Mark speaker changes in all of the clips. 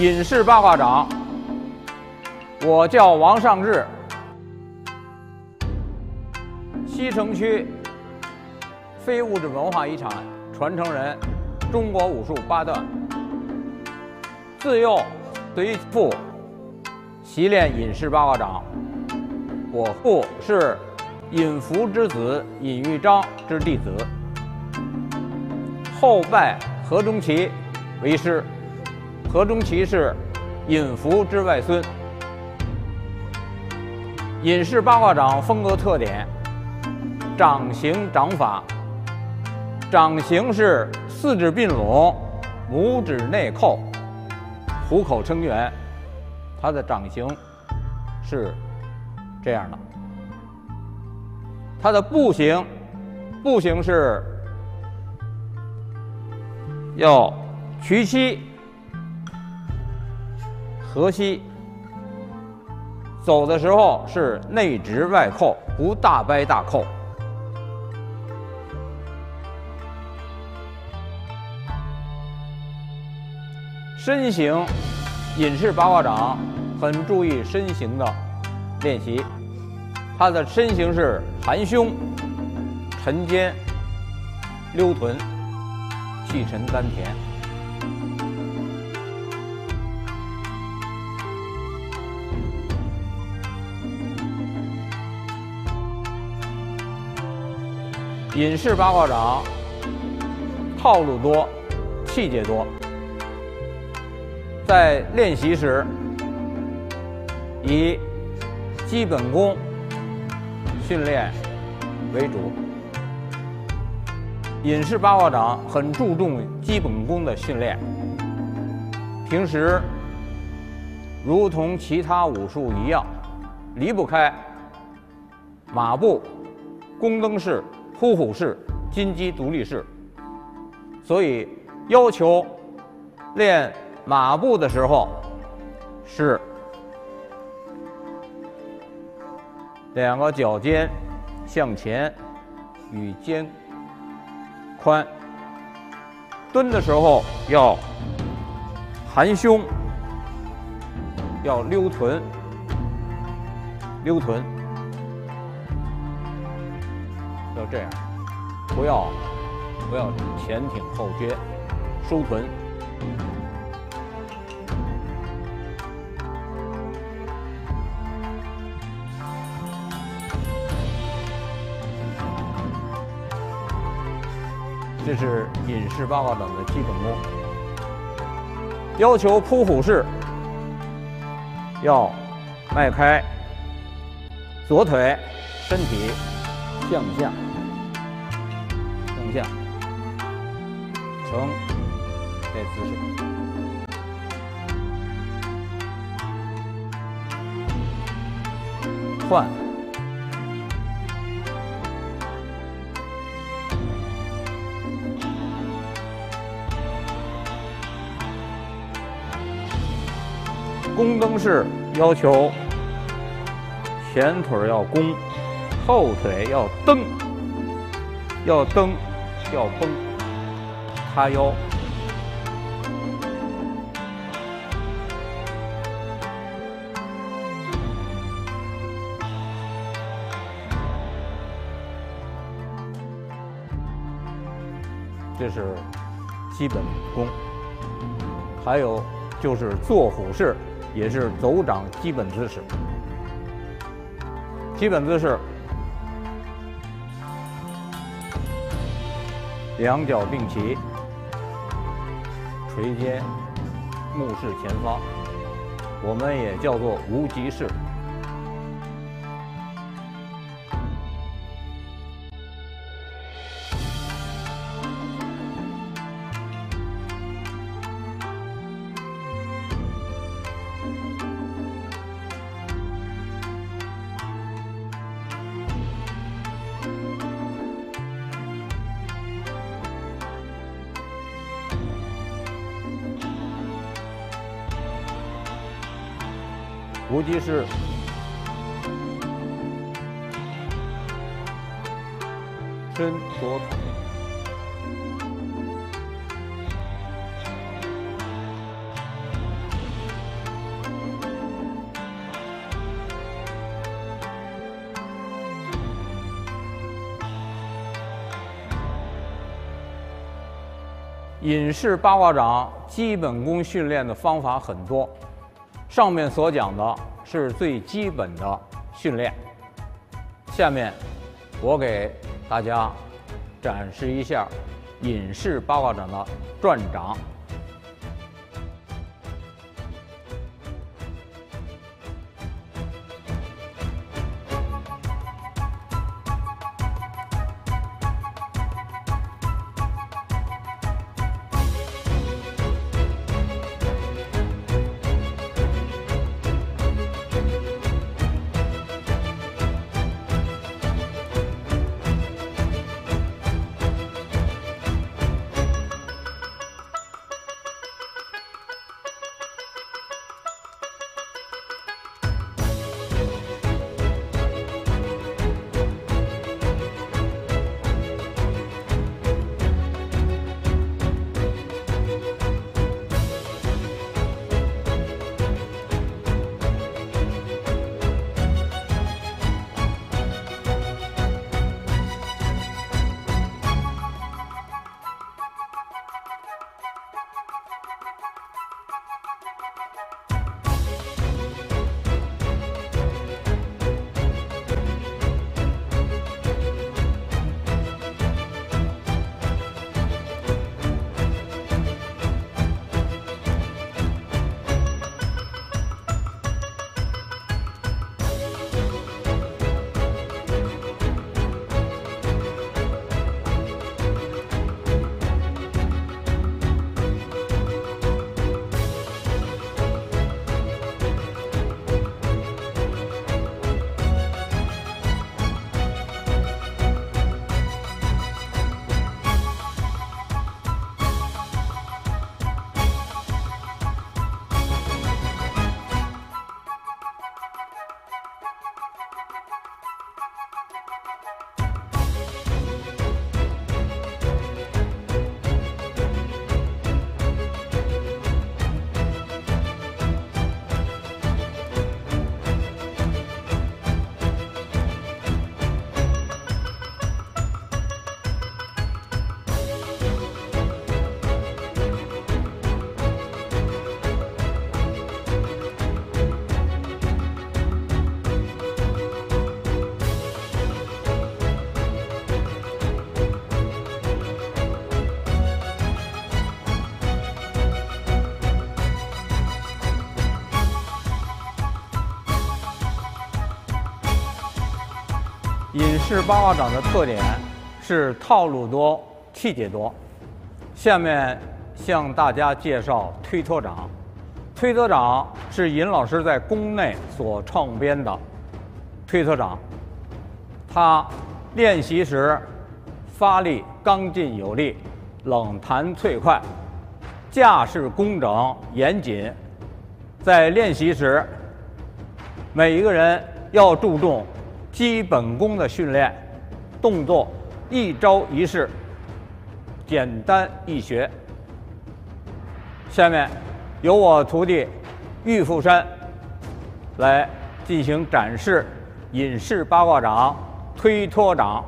Speaker 1: 隐士八卦掌，我叫王尚志，西城区非物质文化遗产传承人，中国武术八段，自幼随父习练隐士八卦掌。我父是隐伏之子尹玉章之弟子，后拜何中奇为师。何中奇是尹福之外孙。尹氏八卦掌风格特点：掌形掌法。掌形是四指并拢，拇指内扣，虎口撑圆。它的掌形是这样的。它的步形，步形是要屈膝。河西走的时候是内直外扣，不大掰大扣。身形，隐士八卦掌很注意身形的练习。他的身形是含胸、沉肩、溜臀、气沉丹田。隐士八卦掌套路多，气节多。在练习时，以基本功训练为主。隐士八卦掌很注重基本功的训练。平时如同其他武术一样，离不开马步、弓蹬式。扑虎式、金鸡独立式，所以要求练马步的时候是两个脚尖向前与肩宽，蹲的时候要含胸，要溜臀，溜臀。要这样，不要不要前挺后撅，收臀。这是隐式八卦掌的基本功。要求扑虎式，要迈开左腿，身体向下。成。这姿势，换。弓蹬式要求前腿要弓，后腿要蹬，要蹬。要绷，叉腰，这是基本功。还有就是坐虎式，也是走掌基本姿势。基本姿势。两脚并齐，垂肩，目视前方，我们也叫做无极式。无极是身着隐士八卦掌基本功训练的方法很多。上面所讲的是最基本的训练。下面我给大家展示一下隐式八卦掌的转掌。式八卦掌的特点是套路多、气节多。下面向大家介绍推脱掌。推脱掌是尹老师在宫内所创编的推脱掌。他练习时发力刚劲有力，冷弹脆快，架势工整严谨。在练习时，每一个人要注重。基本功的训练，动作一招一式，简单易学。下面由我徒弟玉富山来进行展示隐式八卦掌推脱掌。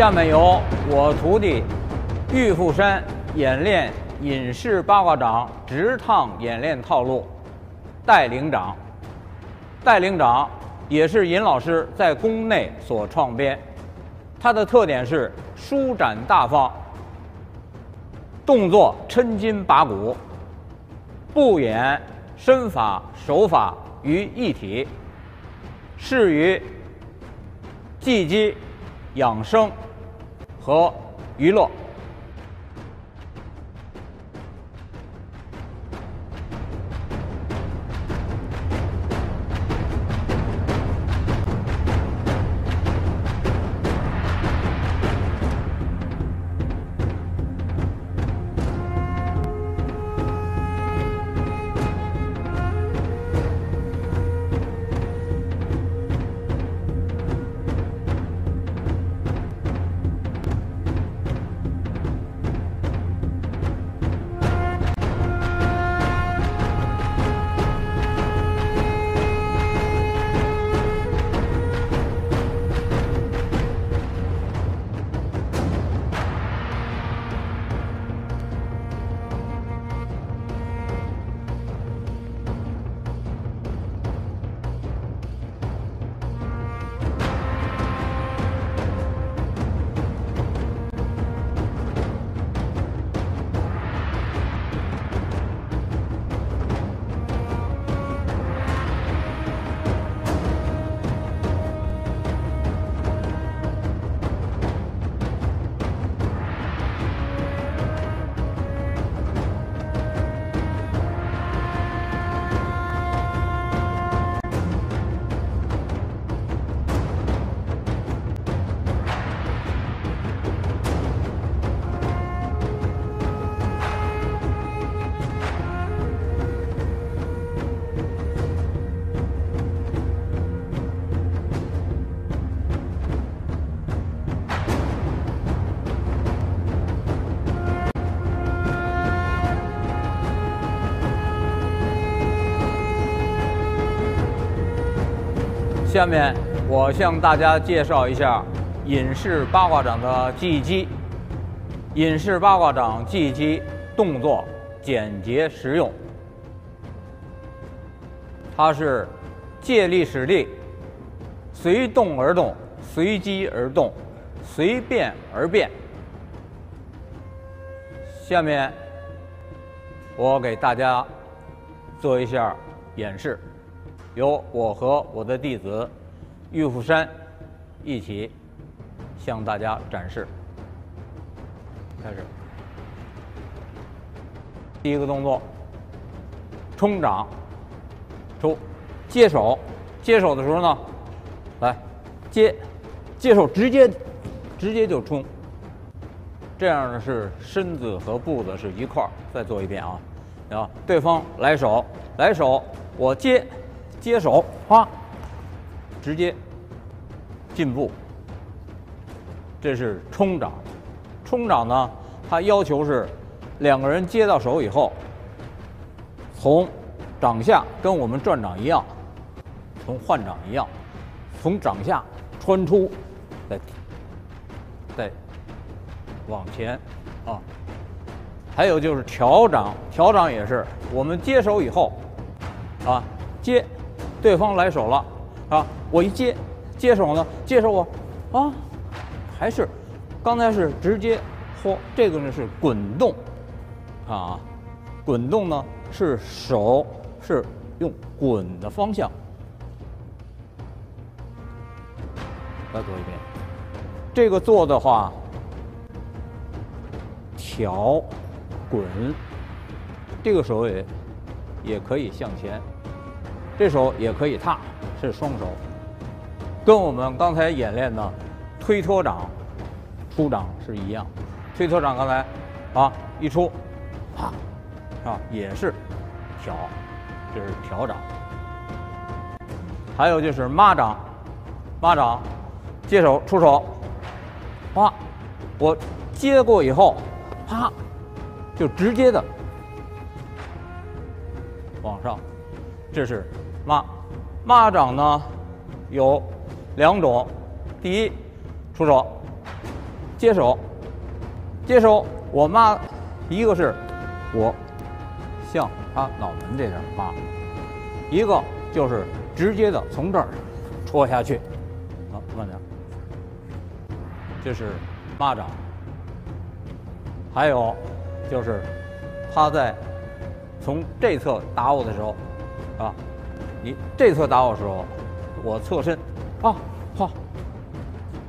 Speaker 1: 下面由我徒弟玉富山演练隐式八卦掌直趟演练套路，带领掌。带领掌也是尹老师在宫内所创编，它的特点是舒展大方，动作抻筋拔骨，步演身法手法于一体，适于技击、养生和娱乐。下面我向大家介绍一下隐式八卦掌的记忆机。隐式八卦掌记忆机动作简洁实用，它是借力使力，随动而动，随机而动，随变而变。下面我给大家做一下演示。由我和我的弟子玉富山一起向大家展示。开始，第一个动作，冲掌，出，接手，接手的时候呢，来接，接手直接直接就冲，这样呢是身子和步子是一块儿。再做一遍啊，啊，对方来手，来手，我接。接手，哗，直接进步。这是冲掌，冲掌呢，它要求是两个人接到手以后，从掌下跟我们转掌一样，从换掌一样，从掌下穿出，再再往前啊。还有就是调掌，调掌也是我们接手以后啊，接。对方来手了，啊，我一接，接手呢，接手我，啊，还是，刚才是直接，嚯，这个呢是滚动，啊，滚动呢是手是用滚的方向，再做一遍，这个做的话，调，滚，这个手也也可以向前。这手也可以踏，是双手，跟我们刚才演练的推脱掌、出掌是一样。推脱掌刚才啊一出，啪，啊也是挑，这是挑掌。还有就是抹掌，抹掌，接手出手，啪，我接过以后，啪，就直接的往上，这是。蚂蚂掌呢有两种，第一出手，接手，接手，我妈，一个是我向他脑门这边扒，一个就是直接的从这儿戳下去，好，慢点，这是巴掌，还有就是他在从这侧打我的时候，啊，你这侧打我的时候，我侧身，啊，好，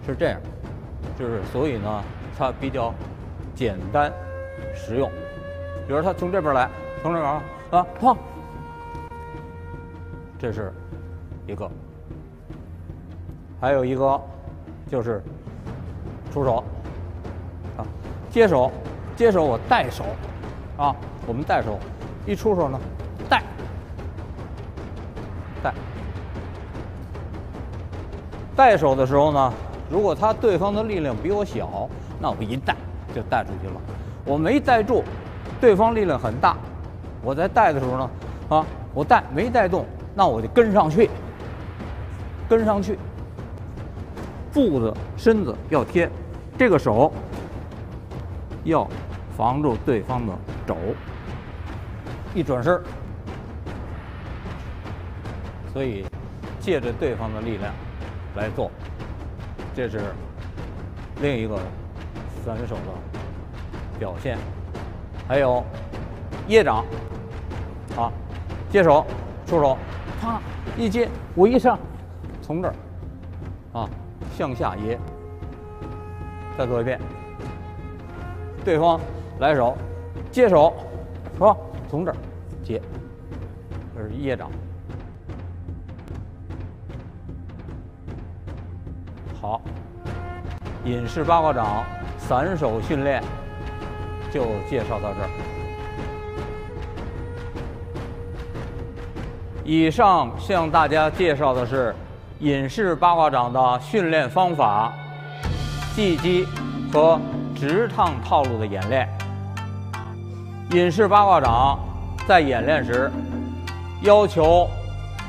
Speaker 1: 是这样，就是所以呢，它比较简单实用。比如他从这边来，从这边啊，啊，砰，这是一个，还有一个就是出手。啊，接手，接手我带手。啊，我们带手，一出手呢，带。带手的时候呢，如果他对方的力量比我小，那我一带就带出去了，我没带住。对方力量很大，我在带的时候呢，啊，我带没带动，那我就跟上去，跟上去，步子身子要贴，这个手要防住对方的肘，一转身，所以借着对方的力量来做，这是另一个选手的表现。还有掖掌，啊，接手，出手，啪，一接，我一上，从这儿，啊，向下掖，再做一遍。对方来手，接手，是吧？从这儿接，这是掖掌。好，隐式八卦掌散手训练。就介绍到这儿。以上向大家介绍的是隐式八卦掌的训练方法、技击和直趟套路的演练。隐式八卦掌在演练时，要求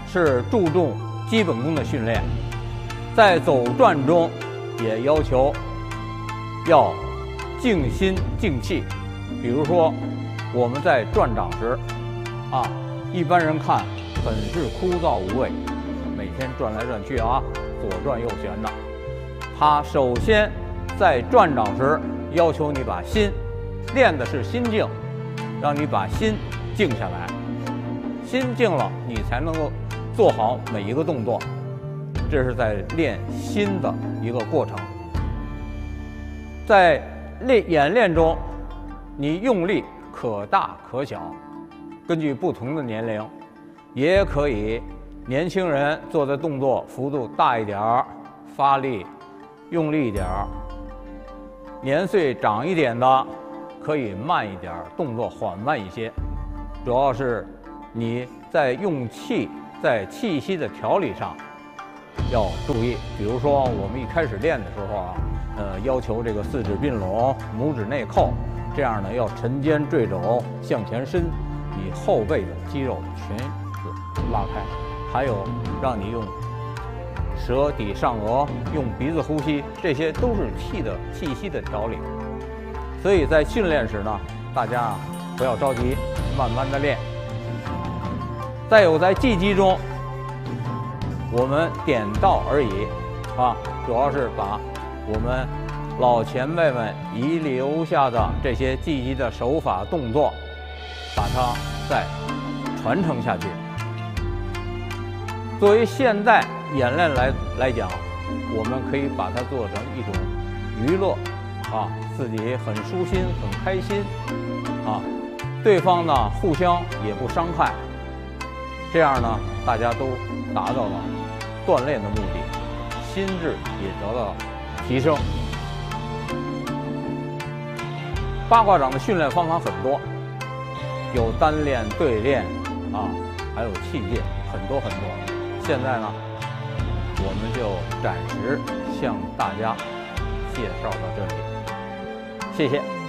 Speaker 1: 是注重基本功的训练，在走转中也要求要。静心静气，比如说我们在转掌时，啊，一般人看很是枯燥无味，每天转来转去啊，左转右旋的。他首先在转掌时要求你把心练的是心静，让你把心静下来，心静了，你才能够做好每一个动作。这是在练心的一个过程，在。练演练中，你用力可大可小，根据不同的年龄，也可以年轻人做的动作幅度大一点儿，发力用力一点儿；年岁长一点的可以慢一点儿，动作缓慢一些。主要是你在用气、在气息的调理上要注意。比如说，我们一开始练的时候啊。呃，要求这个四指并拢，拇指内扣，这样呢要沉肩坠肘向前伸，你后背的肌肉全是拉开，还有让你用舌抵上颚，用鼻子呼吸，这些都是气的气息的调理。所以在训练时呢，大家啊不要着急，慢慢的练。再有在技击中，我们点到而已，啊，主要是把。我们老前辈们遗留下的这些技艺的手法动作，把它再传承下去。作为现在演练来来讲，我们可以把它做成一种娱乐，啊，自己很舒心、很开心，啊，对方呢互相也不伤害，这样呢大家都达到了锻炼的目的，心智也得到。提升八卦掌的训练方法很多，有单练、对练啊，还有器械，很多很多。现在呢，我们就暂时向大家介绍到这里，谢谢。